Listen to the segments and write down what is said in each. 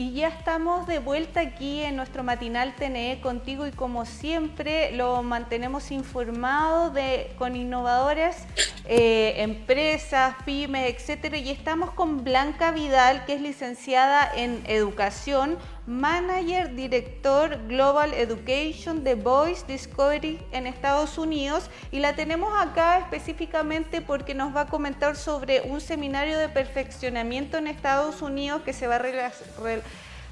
Y ya estamos de vuelta aquí en nuestro matinal TNE contigo y como siempre lo mantenemos informado de, con innovadores, eh, empresas, pymes, etcétera. Y estamos con Blanca Vidal, que es licenciada en educación, manager, director Global Education de Voice Discovery en Estados Unidos. Y la tenemos acá específicamente porque nos va a comentar sobre un seminario de perfeccionamiento en Estados Unidos que se va a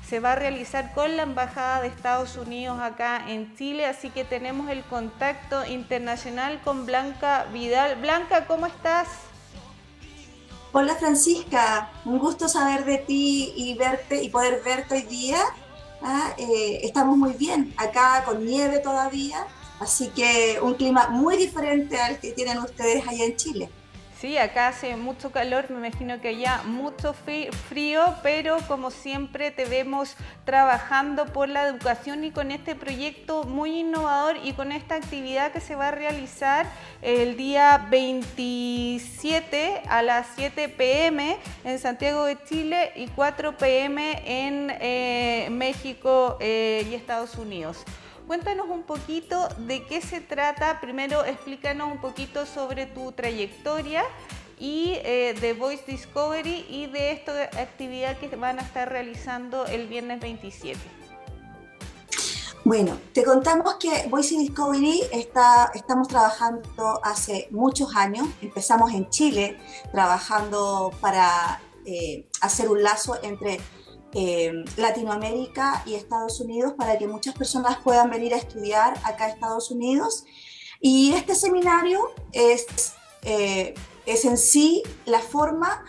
se va a realizar con la Embajada de Estados Unidos acá en Chile, así que tenemos el contacto internacional con Blanca Vidal. Blanca, ¿cómo estás? Hola Francisca, un gusto saber de ti y verte y poder verte hoy día. Ah, eh, estamos muy bien, acá con nieve todavía, así que un clima muy diferente al que tienen ustedes allá en Chile. Sí, acá hace mucho calor, me imagino que allá mucho frío, pero como siempre te vemos trabajando por la educación y con este proyecto muy innovador y con esta actividad que se va a realizar el día 27 a las 7 pm en Santiago de Chile y 4 pm en eh, México eh, y Estados Unidos. Cuéntanos un poquito de qué se trata. Primero explícanos un poquito sobre tu trayectoria y eh, de Voice Discovery y de esta actividad que van a estar realizando el viernes 27. Bueno, te contamos que Voice Discovery está, estamos trabajando hace muchos años. Empezamos en Chile trabajando para eh, hacer un lazo entre eh, Latinoamérica y Estados Unidos para que muchas personas puedan venir a estudiar acá a Estados Unidos. Y este seminario es, eh, es en sí la forma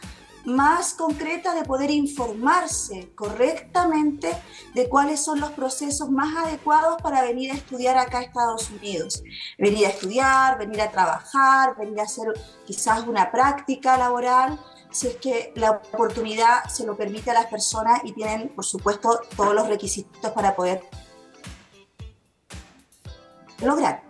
más concreta de poder informarse correctamente de cuáles son los procesos más adecuados para venir a estudiar acá a Estados Unidos. Venir a estudiar, venir a trabajar, venir a hacer quizás una práctica laboral si es que la oportunidad se lo permite a las personas y tienen, por supuesto, todos los requisitos para poder lograr.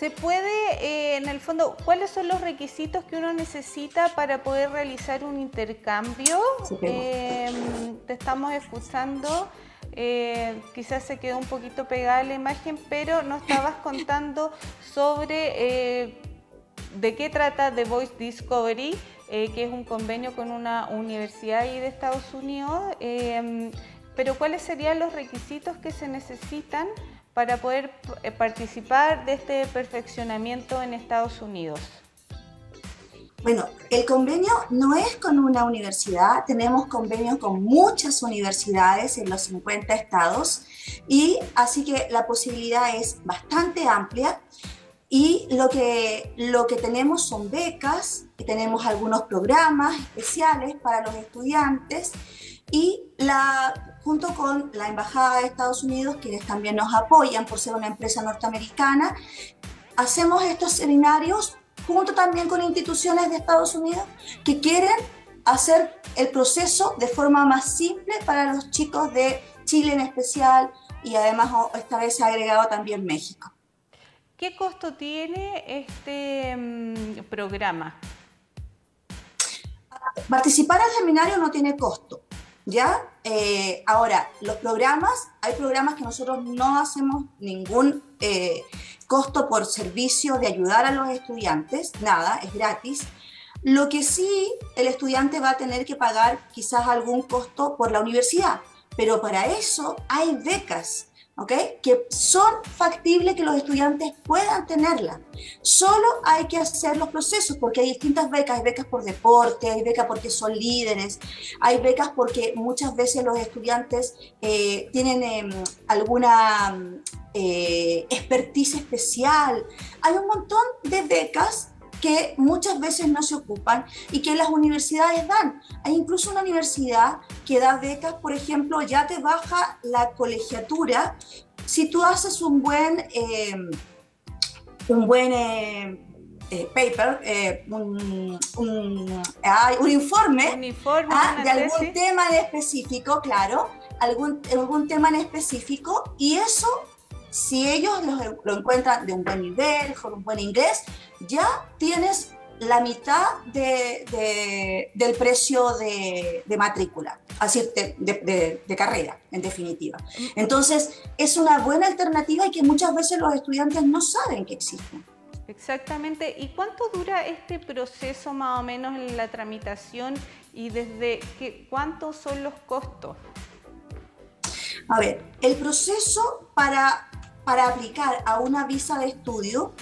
¿Se puede, eh, en el fondo, cuáles son los requisitos que uno necesita para poder realizar un intercambio? Em, te estamos escuchando, eh, quizás se quedó un poquito pegada la imagen, pero nos estabas contando sobre eh, de qué trata The Voice Discovery, eh, que es un convenio con una universidad ahí de Estados Unidos, em, pero ¿cuáles serían los requisitos que se necesitan para poder eh, participar de este perfeccionamiento en Estados Unidos? Bueno, el convenio no es con una universidad, tenemos convenios con muchas universidades en los 50 estados y así que la posibilidad es bastante amplia. Y lo que, lo que tenemos son becas, y tenemos algunos programas especiales para los estudiantes y junto con la Embajada de Estados Unidos, quienes también nos apoyan por ser una empresa norteamericana, hacemos estos seminarios junto también con instituciones de Estados Unidos que quieren hacer el proceso de forma más simple para los chicos de Chile en especial y además esta vez se ha agregado también México. ¿Qué costo tiene este mm, programa? Participar al seminario no tiene costo, ¿ya? Eh, ahora, los programas, hay programas que nosotros no hacemos ningún eh, costo por servicio de ayudar a los estudiantes, nada, es gratis. Lo que sí, el estudiante va a tener que pagar quizás algún costo por la universidad, pero para eso hay becas que son factibles que los estudiantes puedan tenerla. Solo hay que hacer los procesos porque hay distintas becas, hay becas por deporte, hay becas porque son líderes, hay becas porque muchas veces los estudiantes eh, tienen em, alguna eh, expertise especial. Hay un montón de becas que muchas veces no se ocupan y que las universidades dan. Hay incluso una universidad que da becas, por ejemplo, ya te baja la colegiatura si tú haces un buen, eh, un buen eh, eh, paper, un, un, un, informe, ah, de algún tema en específico, claro, algún, algún tema en específico, y eso si ellos lo, encuentran de un buen nivel, con un buen inglés, ya tienes la mitad de, del precio de, matrícula, así de, de, carrera, en definitiva. Entonces, es una buena alternativa y que muchas veces los estudiantes no saben que existe. Exactamente. ¿Y cuánto dura este proceso más o menos en la tramitación y desde qué, cuántos son los costos? A ver, el proceso para, para aplicar a una visa de estudio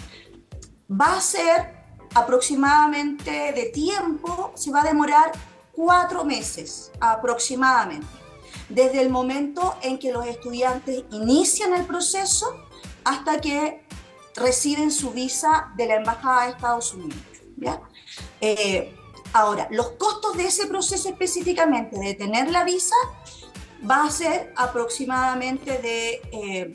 va a ser aproximadamente de tiempo, se va a demorar cuatro meses aproximadamente, desde el momento en que los estudiantes inician el proceso hasta que reciben su visa de la Embajada de Estados Unidos. Eh, ahora, los costos de ese proceso específicamente de tener la visa va a ser aproximadamente de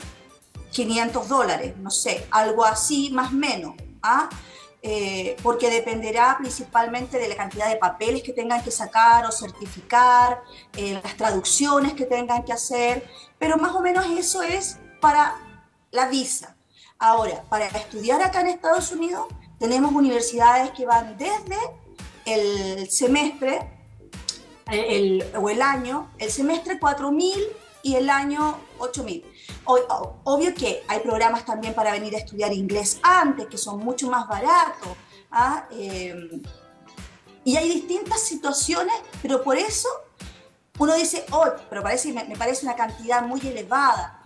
500 eh, dólares, no sé, algo así más o menos. ¿ah? Eh, porque dependerá principalmente de la cantidad de papeles que tengan que sacar o certificar, las traducciones que tengan que hacer, pero más o menos eso es para la visa. Ahora, para estudiar acá en Estados Unidos, tenemos universidades que van desde el semestre o el año, el semestre 4.000 y el año 8.000. Obvio que hay programas también para venir a estudiar inglés antes, que son mucho más baratos. ¿ah? Em, y hay distintas situaciones, pero por eso uno dice, oh, pero parece, me parece una cantidad muy elevada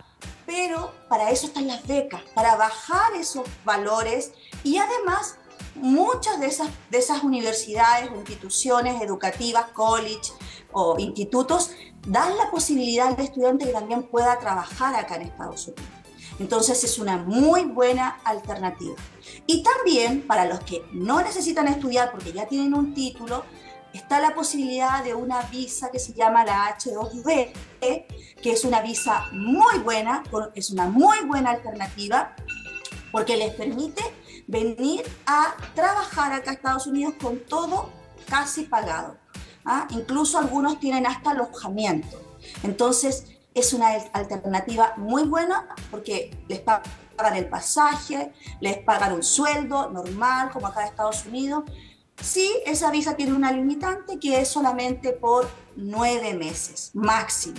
pero para eso están las becas, para bajar esos valores y además muchas de esas, de esas universidades o instituciones educativas, college o institutos, dan la posibilidad al estudiante que también pueda trabajar acá en Estados Unidos. Entonces es una muy buena alternativa. Y también para los que no necesitan estudiar porque ya tienen un título, está la posibilidad de una visa que se llama la H2B, que es una visa muy buena, es una muy buena alternativa, porque les permite venir a trabajar acá a Estados Unidos con todo casi pagado. ¿Ah? Incluso algunos tienen hasta alojamiento. Entonces, es una alternativa muy buena porque les pagan el pasaje, les pagan un sueldo normal, como acá en Estados Unidos, Sí, esa visa tiene una limitante que es solamente por nueve meses máximo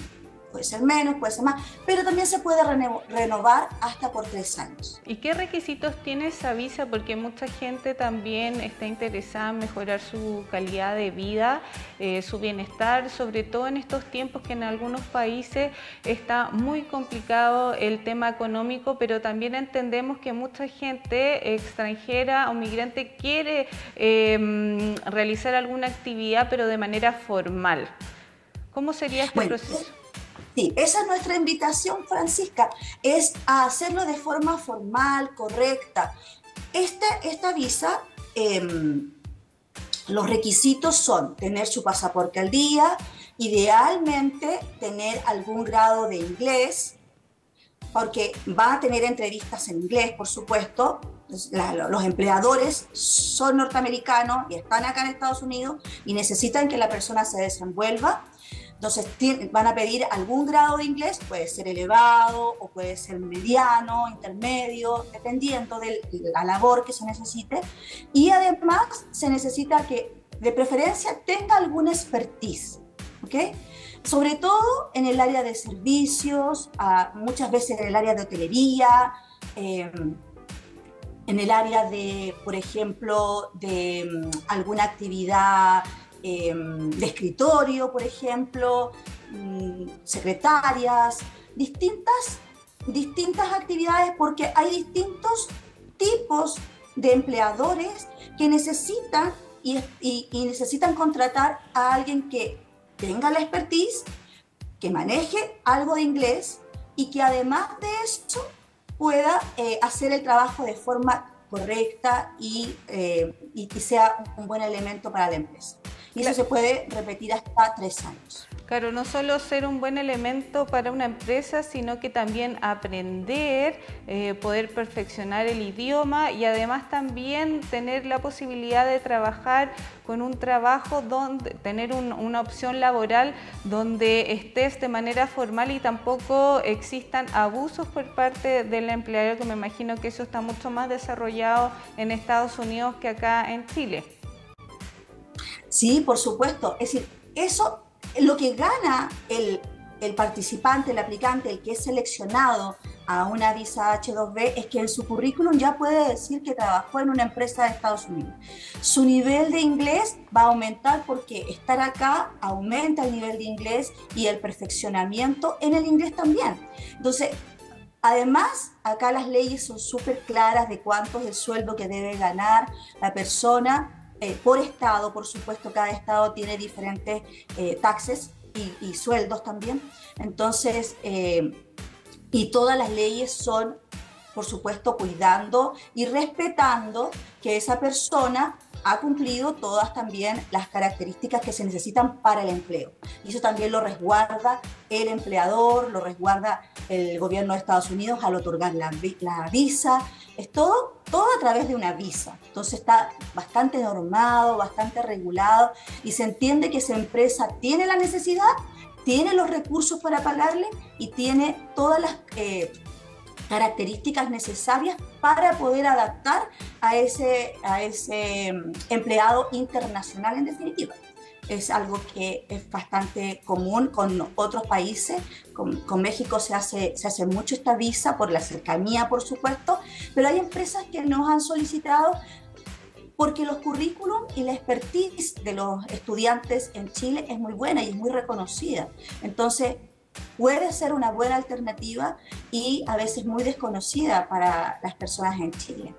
puede ser menos, puede ser más, pero también se puede renovar hasta por tres años. ¿Y qué requisitos tiene esa visa? Porque mucha gente también está interesada en mejorar su calidad de vida, eh, su bienestar, sobre todo en estos tiempos que en algunos países está muy complicado el tema económico, pero también entendemos que mucha gente extranjera o migrante quiere em, realizar alguna actividad, pero de manera formal. ¿Cómo sería este proceso? Sí, esa es nuestra invitación, Francisca, es a hacerlo de forma formal, correcta. Esta, esta visa, em, los requisitos son tener su pasaporte al día, idealmente tener algún grado de inglés, porque va a tener entrevistas en inglés, por supuesto. los empleadores son norteamericanos y están acá en Estados Unidos y necesitan que la persona se desenvuelva entonces van a pedir algún grado de inglés, puede ser elevado o puede ser mediano, intermedio, dependiendo de la labor que se necesite. Y además se necesita que de preferencia tenga alguna expertise, ¿ok? Sobre todo en el área de servicios, muchas veces en el área de hotelería, em, en el área de, por ejemplo, de mm, alguna actividad Em, de escritorio, por ejemplo, mm, secretarias, distintas, distintas actividades porque hay distintos tipos de empleadores que necesitan y, necesitan contratar a alguien que tenga la expertise, que maneje algo de inglés y que además de eso pueda eh, hacer el trabajo de forma correcta y, eh, y sea un buen elemento para la empresa. Y eso se puede repetir hasta tres años. Claro, no solo ser un buen elemento para una empresa, sino que también aprender, eh, poder perfeccionar el idioma y además también tener la posibilidad de trabajar con un trabajo donde tener una opción laboral donde estés de manera formal y tampoco existan abusos por parte del empleador, que me imagino que eso está mucho más desarrollado en Estados Unidos que acá en Chile. Sí, por supuesto. Es decir, eso lo que gana el, participante, el aplicante, el que es seleccionado a una visa H2B es que en su currículum ya puede decir que trabajó en una empresa de Estados Unidos. Su nivel de inglés va a aumentar porque estar acá aumenta el nivel de inglés y el perfeccionamiento en el inglés también. Entonces, además, acá las leyes son súper claras de cuánto es el sueldo que debe ganar la persona eh, por estado, por supuesto, cada estado tiene diferentes eh, taxes y, sueldos también. Entonces, eh, y todas las leyes son, por supuesto, cuidando y respetando que esa persona ha cumplido todas también las características que se necesitan para el empleo. Y eso también lo resguarda el empleador, lo resguarda el gobierno de Estados Unidos al otorgar la, la visa. Es todo, todo a través de una visa. Entonces está bastante normado, bastante regulado y se entiende que esa empresa tiene la necesidad, tiene los recursos para pagarle y tiene todas las... Eh, características necesarias para poder adaptar a ese, a ese mm, empleado internacional en definitiva. Es algo que es bastante común con otros países. Con, México se hace, se hace mucho esta visa por la cercanía, por supuesto, pero hay empresas que nos han solicitado porque los currículum y la expertise de los estudiantes en Chile es muy buena y es muy reconocida. Entonces, puede ser una buena alternativa y a veces muy desconocida para las personas en Chile.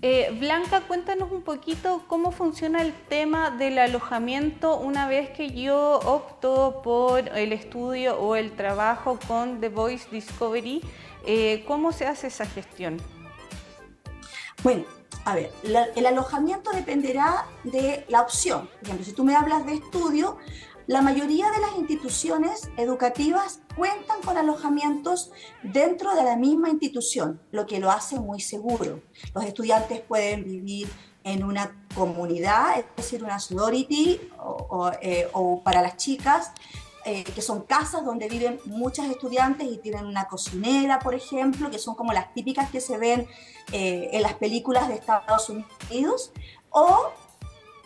Eh, Blanca, cuéntanos un poquito cómo funciona el tema del alojamiento una vez que yo opto por el estudio o el trabajo con The Voice Discovery. Eh, ¿Cómo se hace esa gestión? Bueno, a ver, el alojamiento dependerá de la opción. Por ejemplo, si tú me hablas de estudio, la mayoría de las instituciones educativas cuentan con alojamientos dentro de la misma institución, lo que lo hace muy seguro. Los estudiantes pueden vivir en una comunidad, es decir, una sorority o, eh, para las chicas, eh, que son casas donde viven muchas estudiantes y tienen una cocinera, por ejemplo, que son como las típicas que se ven eh, en las películas de Estados Unidos, o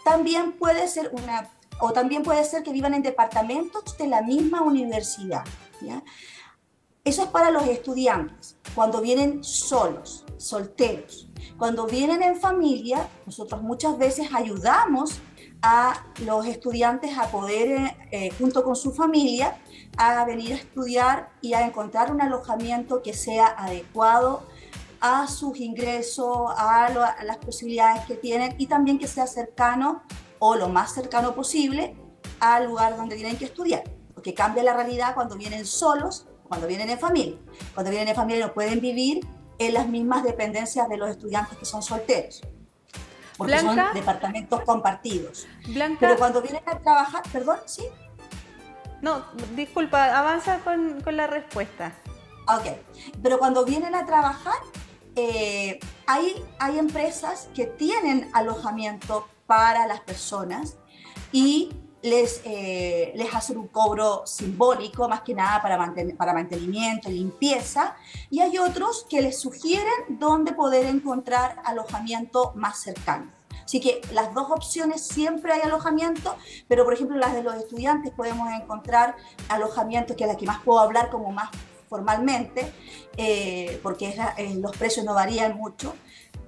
también puede ser una o también puede ser que vivan en departamentos de la misma universidad. Eso es para los estudiantes, cuando vienen solos, solteros. Cuando vienen en familia, nosotros muchas veces ayudamos a los estudiantes a poder, eh, junto con su familia, a venir a estudiar y a encontrar un alojamiento que sea adecuado a sus ingresos, a las posibilidades que tienen y también que sea cercano o lo más cercano posible al lugar donde tienen que estudiar, porque cambia la realidad cuando vienen solos, cuando vienen en familia. Cuando vienen en familia no pueden vivir en las mismas dependencias de los estudiantes que son solteros, porque son departamentos compartidos. Pero cuando vienen a trabajar, perdón, ¿sí? No, disculpa, avanza con, con la respuesta. Ok, pero cuando vienen a trabajar, eh, hay, hay empresas que tienen alojamiento para las personas y les, eh, les hacen un cobro simbólico, más que nada para, para mantenimiento limpieza, y hay otros que les sugieren dónde poder encontrar alojamiento más cercano. Así que las dos opciones siempre hay alojamiento, pero por ejemplo las de los estudiantes podemos encontrar alojamiento, que es la que más puedo hablar como más formalmente, eh, porque los precios no varían mucho,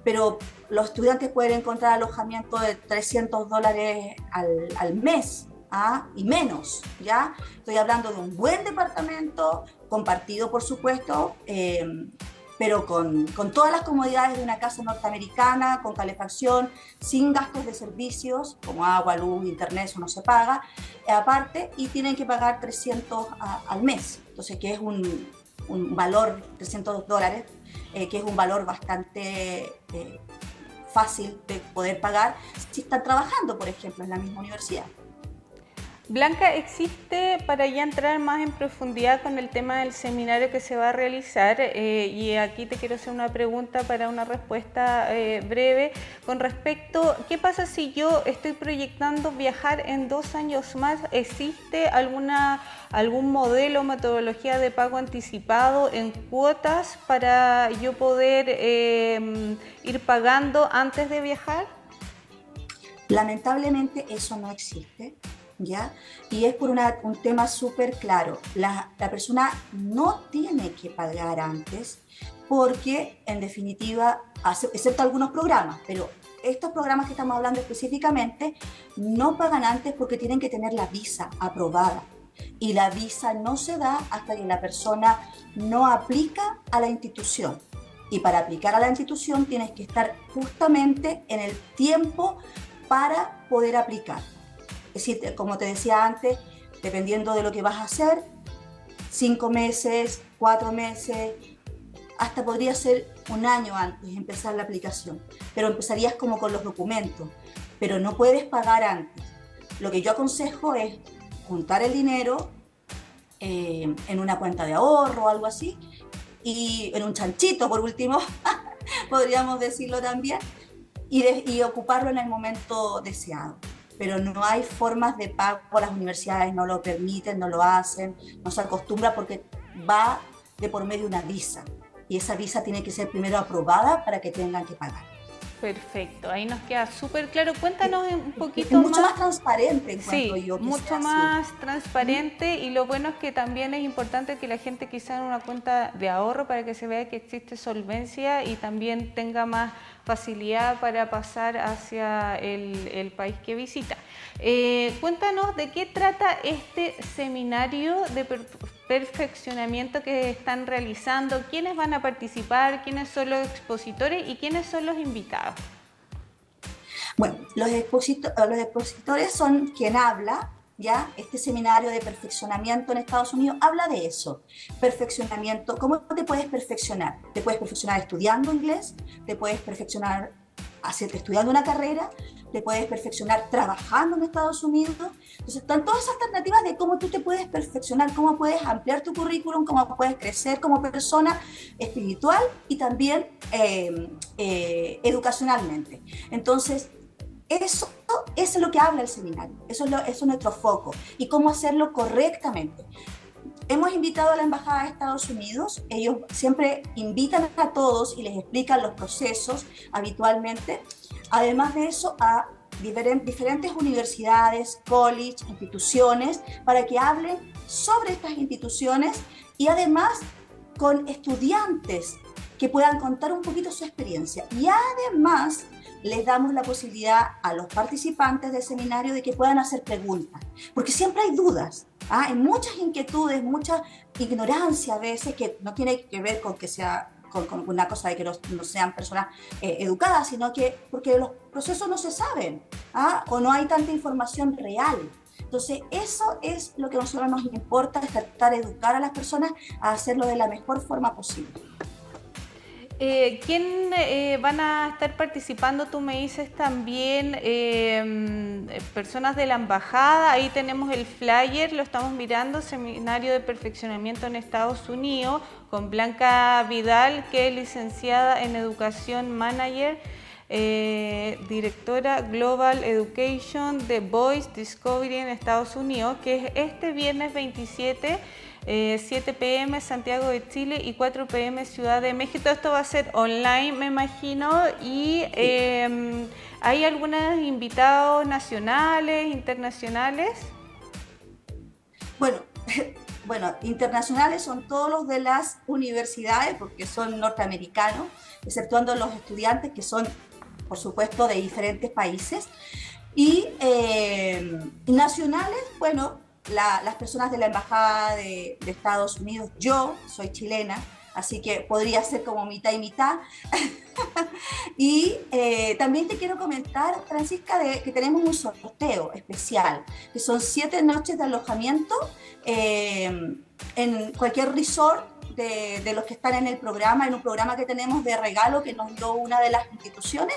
pero los estudiantes pueden encontrar alojamiento de 300 dólares al, mes ¿ah? y menos, ¿ya? Estoy hablando de un buen departamento, compartido por supuesto, em, pero con, con, todas las comodidades de una casa norteamericana, con calefacción, sin gastos de servicios como agua, luz, internet, eso no se paga, aparte, y tienen que pagar 300 al mes, entonces que es un, un valor, 300 dólares, eh, que es un valor bastante eh, fácil de poder pagar si están trabajando, por ejemplo, en la misma universidad. Blanca, ¿existe para ya entrar más en profundidad con el tema del seminario que se va a realizar? Eh, y aquí te quiero hacer una pregunta para una respuesta eh, breve con respecto, ¿qué pasa si yo estoy proyectando viajar en dos años más? ¿Existe alguna, algún modelo metodología de pago anticipado en cuotas para yo poder eh, ir pagando antes de viajar? Lamentablemente eso no existe. Y es por un tema súper claro. La, persona no tiene que pagar antes porque, en definitiva, excepto algunos programas, pero estos programas que estamos hablando específicamente no pagan antes porque tienen que tener la visa aprobada. Y la visa no se da hasta que la persona no aplica a la institución. Y para aplicar a la institución tienes que estar justamente en el tiempo para poder aplicar. Es como te decía antes, dependiendo de lo que vas a hacer, cinco meses, cuatro meses, hasta podría ser un año antes de empezar la aplicación. Pero empezarías como con los documentos, pero no puedes pagar antes. Lo que yo aconsejo es juntar el dinero eh, en una cuenta de ahorro o algo así, y en un chanchito por último, podríamos decirlo también, y ocuparlo en el momento deseado pero no hay formas de pago, las universidades no lo permiten, no lo hacen, no se acostumbra porque va de por medio una visa y esa visa tiene que ser primero aprobada para que tengan que pagar. Perfecto, ahí nos queda súper claro. Cuéntanos un poquito es mucho más, transparente, sí, yo, mucho más transparente y lo bueno es que también es importante que la gente quizá en una cuenta de ahorro para que se vea que existe solvencia y también tenga más facilidad para pasar hacia el, país que visita. Eh, cuéntanos de qué trata este seminario de perfeccionamiento que están realizando, quiénes van a participar, quiénes son los expositores y quiénes son los invitados. Bueno, los, los expositores son quien habla, ¿ya? Este seminario de perfeccionamiento en Estados Unidos habla de eso. Perfeccionamiento, ¿cómo te puedes perfeccionar? Te puedes perfeccionar estudiando inglés, te puedes perfeccionar estudiando una carrera, te puedes perfeccionar trabajando en Estados Unidos. Entonces, están todas esas alternativas de cómo tú te puedes perfeccionar, cómo puedes ampliar tu currículum, cómo puedes crecer como persona espiritual y también eh, eh, educacionalmente. Entonces, eso, es lo que habla el seminario, eso es, nuestro foco y cómo hacerlo correctamente. Hemos invitado a la Embajada de Estados Unidos, ellos siempre invitan a todos y les explican los procesos habitualmente. Además de eso, a diferentes universidades, college, instituciones, para que hablen sobre estas instituciones y además con estudiantes que puedan contar un poquito su experiencia. Y además les damos la posibilidad a los participantes del seminario de que puedan hacer preguntas, porque siempre hay dudas, ¿ah? hay muchas inquietudes, mucha ignorancia a veces que no tiene que ver con que sea con, una cosa de que no, sean personas eh, educadas, sino que porque los procesos no se saben ¿ah? o no hay tanta información real. Entonces, eso es lo que a nosotros nos importa, es tratar de educar a las personas a hacerlo de la mejor forma posible. Eh, ¿Quién eh, van a estar participando? Tú me dices también em, personas de la embajada. Ahí tenemos el flyer, lo estamos mirando, Seminario de Perfeccionamiento en Estados Unidos, con Blanca Vidal, que es licenciada en Educación Manager. Eh, directora Global Education de Voice Discovery en Estados Unidos, que es este viernes 27 7 pm Santiago de Chile y 4 pm Ciudad de México. Esto va a ser online, me imagino, y em, ¿hay algunos invitados nacionales, internacionales? Bueno, bueno, internacionales son todos los de las universidades, porque son norteamericanos, exceptuando los estudiantes que son, por supuesto, de diferentes países. Y em, nacionales, bueno, las personas de la Embajada de, Estados Unidos. Yo soy chilena, así que podría ser como mitad y mitad. y eh, también te quiero comentar, Francisca, de que tenemos un sorteo especial, que son siete noches de alojamiento eh, en cualquier resort de, los que están en el programa, en un programa que tenemos de regalo que nos dio una de las instituciones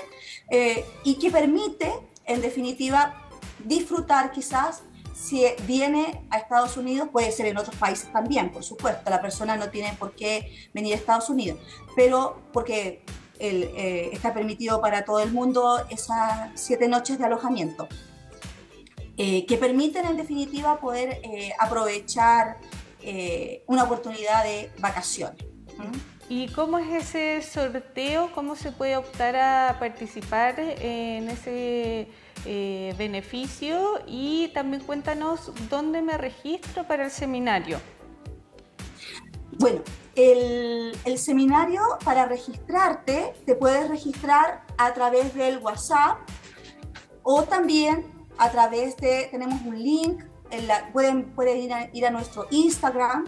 eh, y que permite, en definitiva, disfrutar quizás si viene a Estados Unidos, puede ser en otros países también, por supuesto, la persona no tiene por qué venir a Estados Unidos, pero porque eh, está permitido para todo el mundo esas siete noches de alojamiento, eh, que permiten en definitiva poder eh, aprovechar una oportunidad de vacaciones. ¿Y cómo es ese sorteo? ¿Cómo se puede optar a participar en ese eh, beneficio? Y también cuéntanos dónde me registro para el seminario. Bueno, el, seminario para registrarte te puedes registrar a través del WhatsApp o también a través de, tenemos un link, en pueden, pueden ir, a, ir a nuestro Instagram.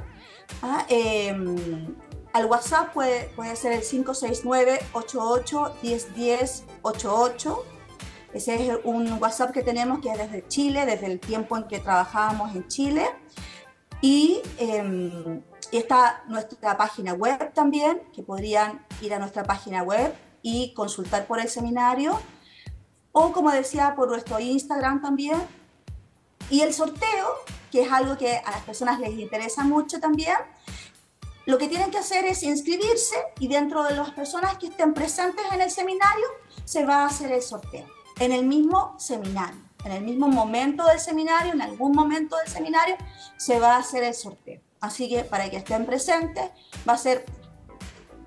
¿ah? Em, al WhatsApp puede, puede ser el 569-88-1010-88. Ese es un WhatsApp que tenemos que es desde Chile, desde el tiempo en que trabajábamos en Chile. Y, em, está nuestra página web también, que podrían ir a nuestra página web y consultar por el seminario. O como decía, por nuestro Instagram también. Y el sorteo, que es algo que a las personas les interesa mucho también, lo que tienen que hacer es inscribirse y dentro de las personas que estén presentes en el seminario se va a hacer el sorteo. En el mismo seminario, en el mismo momento del seminario, en algún momento del seminario, se va a hacer el sorteo. Así que para que estén presentes, va a ser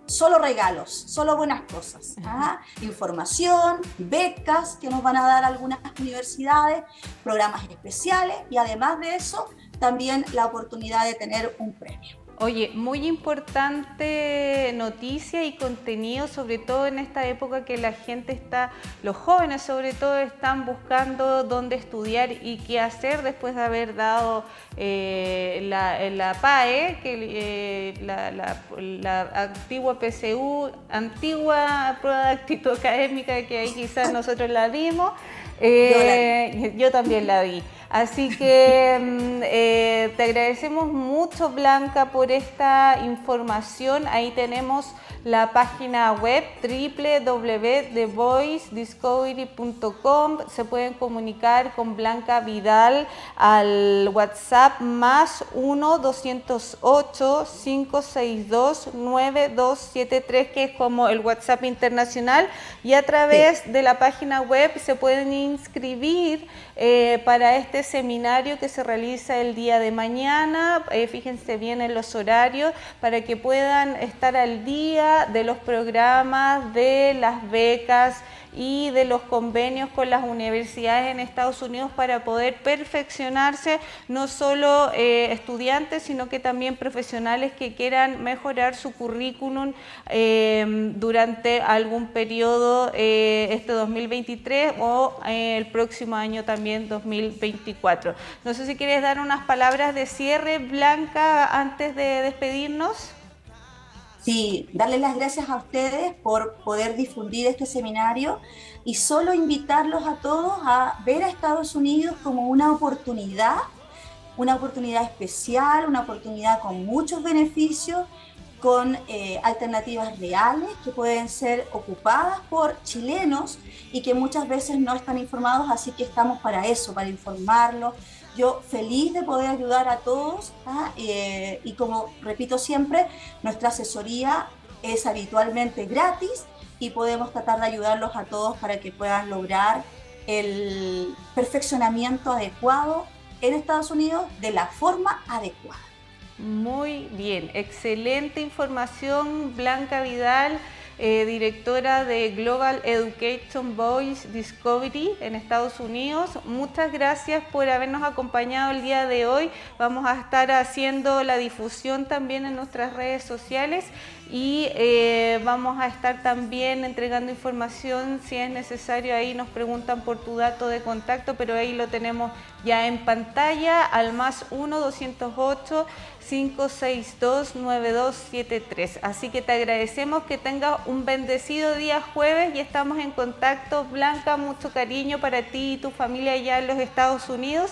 solo regalos, solo buenas cosas. ¿ah? Información, becas que nos van a dar algunas universidades, programas especiales y además de eso, también la oportunidad de tener un premio. Oye, muy importante noticia y contenido, sobre todo en esta época que la gente está, los jóvenes sobre todo están buscando dónde estudiar y qué hacer después de haber dado eh, la, PAE, que, eh, la, antigua PCU, antigua prueba de actitud académica que ahí quizás nosotros la dimos. Eh, yo también la vi. Así que mm, eh, te agradecemos mucho, Blanca, por esta información. Ahí tenemos la página web www.thevoicediscovery.com. Se pueden comunicar con Blanca Vidal al WhatsApp más 1-208-562-9273, que es como el WhatsApp internacional. Y a través de la página web se pueden inscribir eh, para este seminario que se realiza el día de mañana. Eh, fíjense bien en los horarios para que puedan estar al día de los programas, de las becas y de los convenios con las universidades en Estados Unidos para poder perfeccionarse no solo eh, estudiantes, sino que también profesionales que quieran mejorar su currículum eh, durante algún periodo eh, este 2023 o el próximo año también 2024. No sé si quieres dar unas palabras de cierre, Blanca, antes de despedirnos. Sí, darles las gracias a ustedes por poder difundir este seminario y solo invitarlos a todos a ver a Estados Unidos como una oportunidad, una oportunidad especial, una oportunidad con muchos beneficios, con eh, alternativas reales que pueden ser ocupadas por chilenos y que muchas veces no están informados, así que estamos para eso, para informarlos, yo feliz de poder ayudar a todos ¿ah? eh, y como repito siempre, nuestra asesoría es habitualmente gratis y podemos tratar de ayudarlos a todos para que puedan lograr el perfeccionamiento adecuado en Estados Unidos de la forma adecuada. Muy bien, excelente información Blanca Vidal. Eh, directora de Global Education Voice Discovery en Estados Unidos. Muchas gracias por habernos acompañado el día de hoy. Vamos a estar haciendo la difusión también en nuestras redes sociales y eh, vamos a estar también entregando información si es necesario. Ahí nos preguntan por tu dato de contacto, pero ahí lo tenemos ya en pantalla al más 1 208 562 9273. Así que te agradecemos que tengas un bendecido día jueves y estamos en contacto. Blanca, mucho cariño para ti y tu familia allá en los Estados Unidos.